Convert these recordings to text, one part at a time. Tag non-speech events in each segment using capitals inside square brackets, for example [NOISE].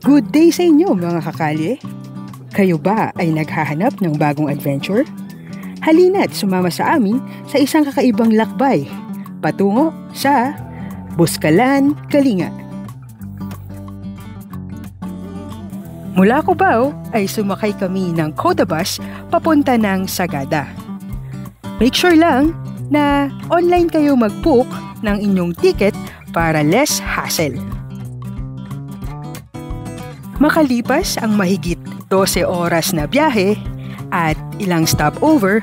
Good day sa inyo mga kakalye! Kayo ba ay naghahanap ng bagong adventure? Halina't sumama sa amin sa isang kakaibang lakbay patungo sa Buskalan, Kalinga. Mula Cubao ay sumakay kami ng Coda Bus papunta ng Sagada. Make sure lang na online kayo mag-book ng inyong ticket para less hassle. Makalipas ang mahigit 12 oras na biyahe at ilang stopover,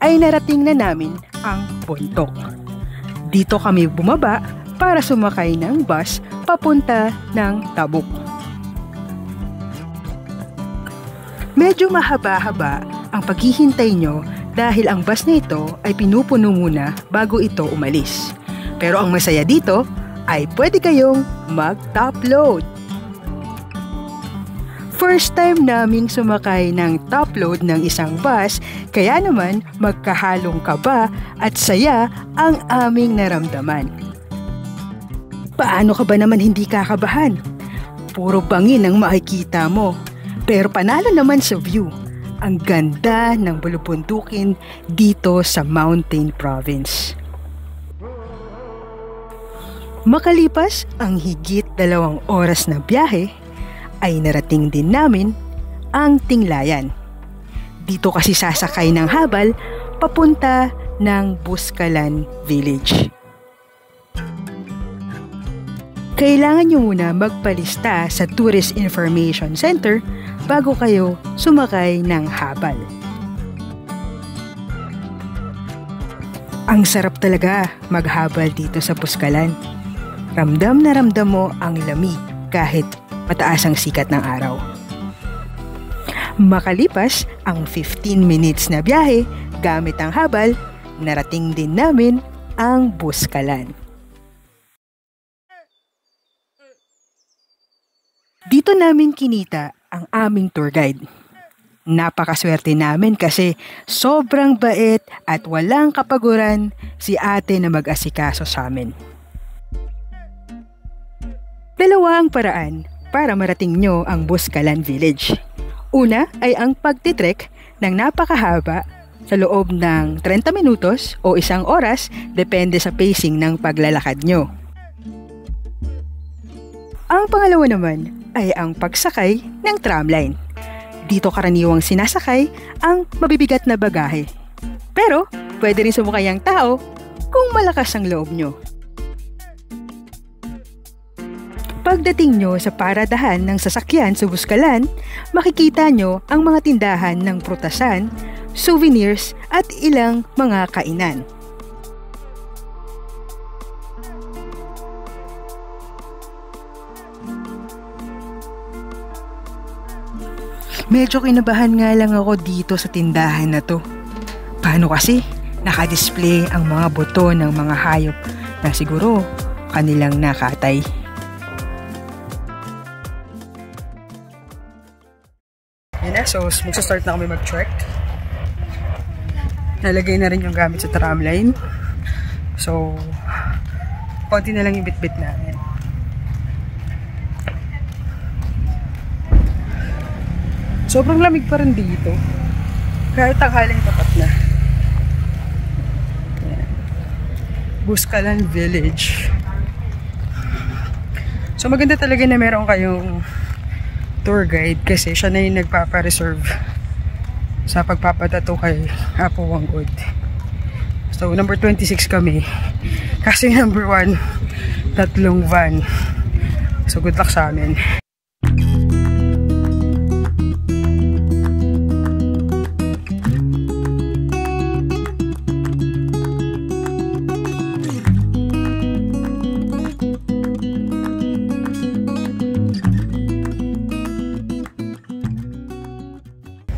ay narating na namin ang Bontok. Dito kami bumaba para sumakay ng bus papunta ng Tabuk. Medyo mahaba-haba ang paghihintay nyo dahil ang bus na ito ay pinupuno muna bago ito umalis. Pero ang masaya dito ay pwede kayong mag-top load First time naming sumakay ng top load ng isang bus, kaya naman magkahalong kaba at saya ang aming naramdaman. Paano ka ba naman hindi kakabahan? Puro bangin ang makikita mo. Pero panalo naman sa view. Ang ganda ng bulupuntukin dito sa Mountain Province. Makalipas ang higit dalawang oras na biyahe, ay narating din namin ang Tinglayan. Dito kasi sasakay ng habal papunta ng Buskalan Village. Kailangan nyo muna magpalista sa Tourist Information Center bago kayo sumakay ng habal. Ang sarap talaga maghabal dito sa Buskalan. Ramdam na ramdam mo ang lamig kahit mataas ang sikat ng araw. Makalipas ang 15 minutes na biyahe gamit ang habal, narating din namin ang Buskalan. Dito namin kinita ang aming tour guide. Napakaswerte namin kasi sobrang bait at walang kapaguran si ate na mag-asikaso sa amin. Dalawa ang paraan para marating nyo ang Buskalan Village. Una ay ang pagtitrek ng napakahaba sa loob ng 30 minutos o isang oras depende sa pacing ng paglalakad nyo. Ang pangalawa naman ay ang pagsakay ng tramline. Dito karaniwang sinasakay ang mabibigat na bagahe. Pero pwede rin sumakay ang tao kung malakas ang loob nyo. Pagdating nyo sa paradahan ng sasakyan sa Buskalan, makikita nyo ang mga tindahan ng prutasan, souvenirs at ilang mga kainan. Medyo kinabahan nga lang ako dito sa tindahan na to. Paano kasi? Nakadisplay ang mga buto ng mga hayop na siguro kanilang nakatay. So magsa-start na kami mag-trek. Nalagay na rin yung gamit sa tramline. So, konti na lang yung bit-bit namin. Sobrang lamig pa rin dito. Kahit tanghaling tapat na. Buskalan Village. So maganda talaga na meron kayong tour guide kasi siya na yung nagpapa-reserve sa pagpapatato kay Apo Wanggod. So, number 26 kami. Kasi number 1, tatlong van. So, good luck sa amin.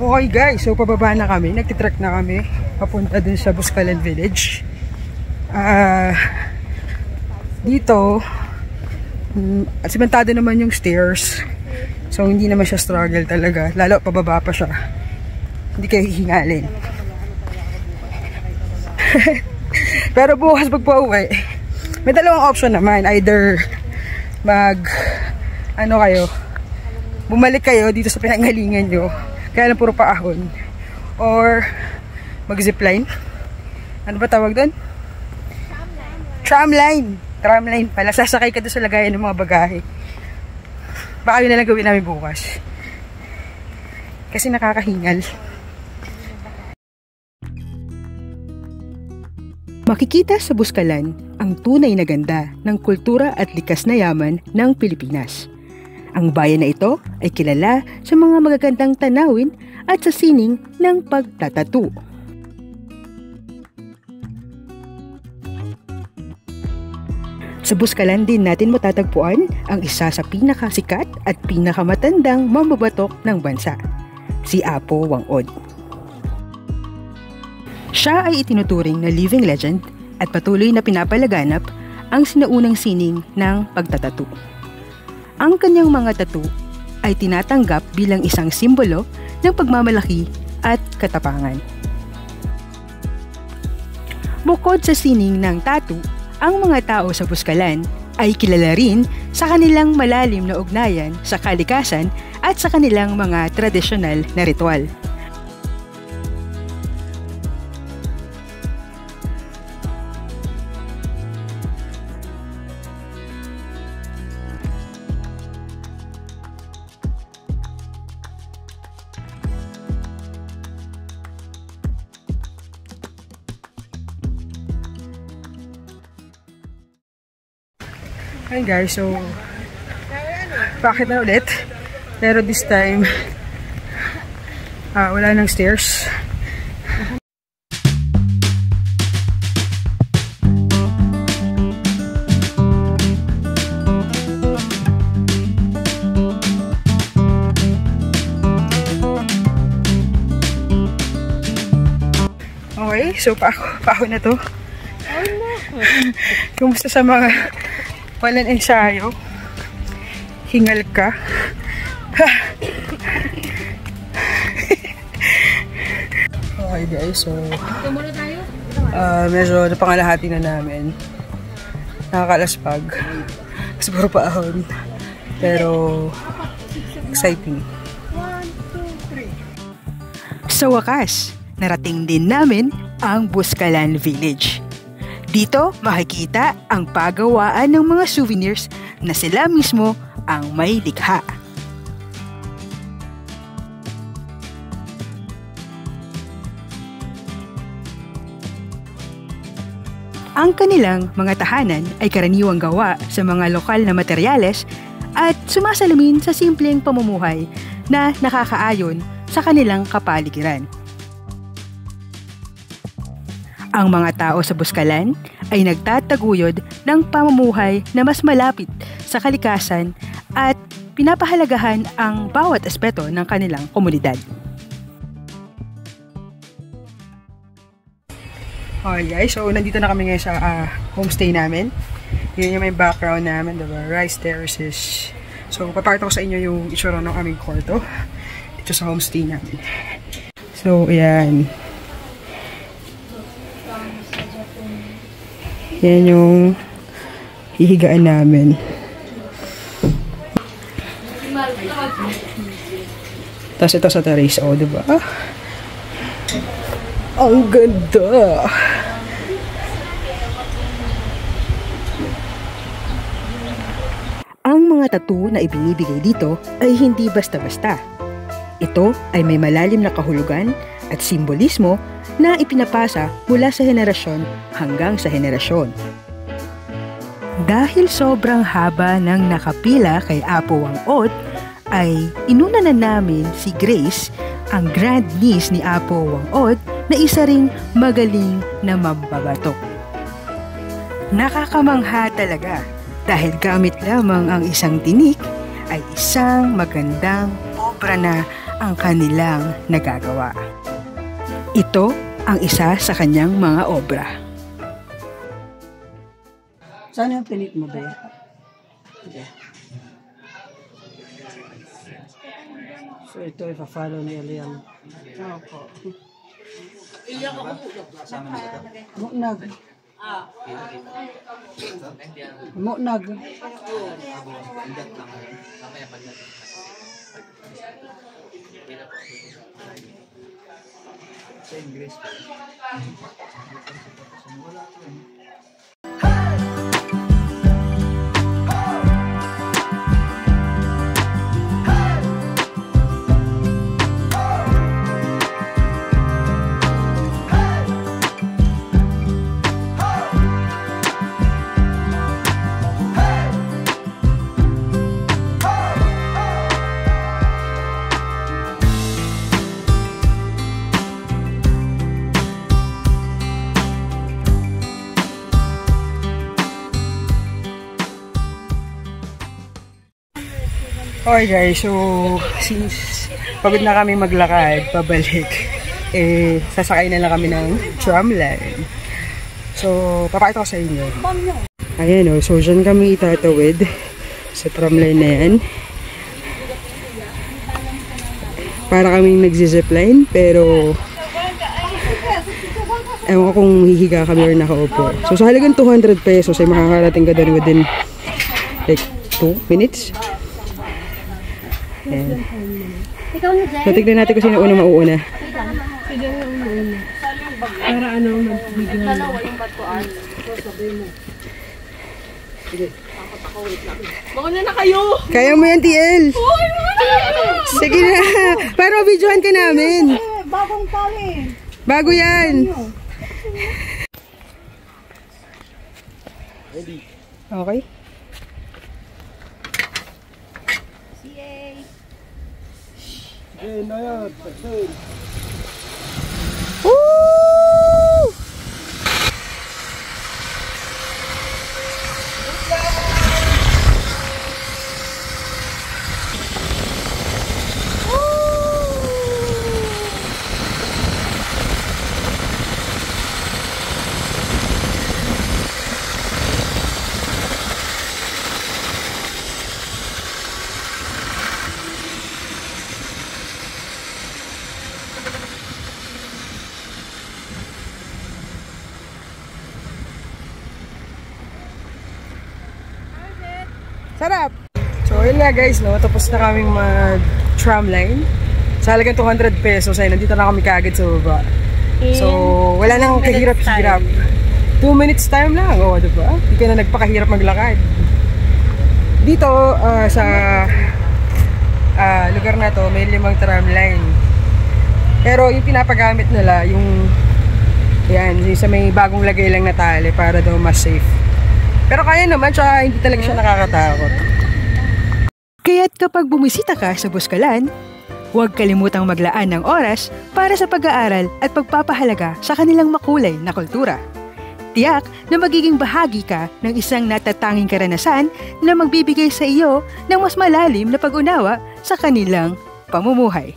Okay guys, so pababa na kami. Nagtitrek na kami. Papunta dun sa Buskalan Village. Uh, dito, um, simentado naman yung stairs. So hindi naman siya struggle talaga. Lalo pababa pa siya. Hindi kayo hihingalin. [LAUGHS] Pero bukas pag pauwi, may dalawang option naman. Either mag, ano kayo, bumalik kayo dito sa pinanggalingan nyo. Kaya lang puro paahon. Or mag-zipline. Ano ba tawag doon? Tramline. Tramline pala. Sasakay ka doon sa lagayan ng mga bagahe. Baka yun na lang gawin namin bukas. Kasi nakakahingal. Makikita sa Buskalan ang tunay na ganda ng kultura at likas na yaman ng Pilipinas. Ang bayan na ito ay kilala sa mga magagandang tanawin at sa sining ng pagtatatu. Sa Buskalan din natin matatagpuan ang isa sa pinakasikat at pinakamatandang mambabatok ng bansa, si Apo Wangod. Siya ay itinuturing na living legend at patuloy na pinapalaganap ang sinaunang sining ng pagtatatu. Ang kanyang mga tattoo ay tinatanggap bilang isang simbolo ng pagmamalaki at katapangan. Bukod sa sining ng tattoo, ang mga tao sa Buskalan ay kilala rin sa kanilang malalim na ugnayan sa kalikasan at sa kanilang mga tradisyonal na ritual. Hi guys, so bakit na ulit? Pero this time ah, wala nang stairs. Okay, so pa ako, pa ako na to. Kumusta sa mga walang ensayo? Hingal ka? okay guys, so uh, medyo napangalahati na namin. Nakakalaspag. Kasi puro paahon. Pero exciting. Sa wakas, narating din namin ang Buskalan Village. Dito makikita ang pagawaan ng mga souvenirs na sila mismo ang may likha. Ang kanilang mga tahanan ay karaniwang gawa sa mga lokal na materyales at sumasalamin sa simpleng pamumuhay na nakakaayon sa kanilang kapaligiran. Ang mga tao sa Buskalan ay nagtataguyod ng pamumuhay na mas malapit sa kalikasan at pinapahalagahan ang bawat aspeto ng kanilang komunidad. Okay guys, so nandito na kami ngayon sa ah, homestay namin. Yun yung may background namin, diba? Rice terraces. So, papakita ko sa inyo yung itsura ng aming kwarto dito sa homestay namin. So, ayan. Yan yung hihigaan namin. Tapos ito sa terrace, oh, diba? Ah, ang ganda! Ang mga tattoo na ibinibigay dito ay hindi basta-basta. Ito ay may malalim na kahulugan at simbolismo na ipinapasa mula sa henerasyon hanggang sa henerasyon. Dahil sobrang haba ng nakapila kay Apo Wang Ot, ay inuna na namin si Grace, ang grand niece ni Apo Wang Ot, na isa ring magaling na mambabatok. Nakakamangha talaga dahil gamit lamang ang isang tinik ay isang magandang obra na ang kanilang nagagawa. Ito ang isa sa kanyang mga obra. Saan yung pinit mo, be? Okay. So ito, ipa-follow ni Elian. Opo. Munag. Munag. Mamaya pagdating kasi pag hindi na po. Sa English. Okay guys, so since pagod na kami maglakad, pabalik, [LAUGHS] eh, sasakay na lang kami ng tramline. So, papakita ko sa inyo. Ayan o, so dyan kami itatawid sa tramline na yan. Para kaming nagzizipline, pero ewan ko kung hihiga kami or nakaupo. So, sa halagang 200 pesos ay makakarating ka doon within like 2 minutes. Ayan. Ikaw na dyan. So, tignan natin kung sino una mauuna. Kaya mo yan, TL. Sige na. Para videohan ka namin. Bagong tali. Bago yan. Okay. Eh, na yan. Woo! Sarap! So, yun nga guys, no? Tapos na kaming mag-tramline. Sa halagang 200 pesos ay nandito na kami kagad sa baba. So, wala nang kahirap-hirap. 2 minutes time lang, o, oh, diba? Hindi ka na nagpakahirap maglakad. Dito, ah, sa ah, lugar na to, may limang tramline. Pero yung pinapagamit nila, yung yan, yung sa may bagong lagay lang na tali para daw mas safe. Pero kaya naman, tsaka hindi talaga siya nakakatakot. Kaya't kapag bumisita ka sa Buskalan, huwag kalimutang maglaan ng oras para sa pag-aaral at pagpapahalaga sa kanilang makulay na kultura. Tiyak na magiging bahagi ka ng isang natatanging karanasan na magbibigay sa iyo ng mas malalim na pag-unawa sa kanilang pamumuhay.